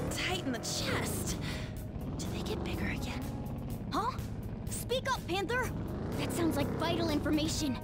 bit tight in the chest. Do they get bigger again? Huh? Speak up, Panther! That sounds like vital information.